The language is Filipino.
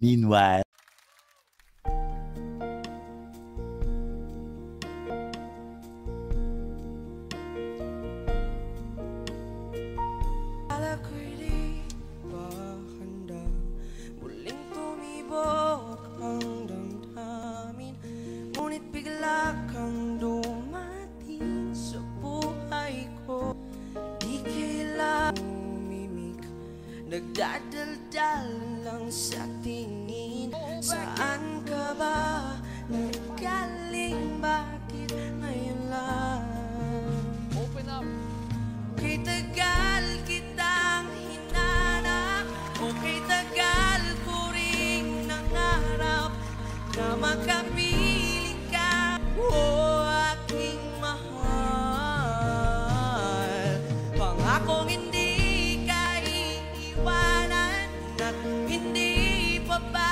Meanwhile, Nagdadaldal lang sa tingin Saan ka ba nagaling? Bakit ngayon lang? Open up! Kay tagal kitang hinanap O kay tagal ko rin nangarap Na makapiling ka oh. aking mahal Pangakong ina hindi pa ba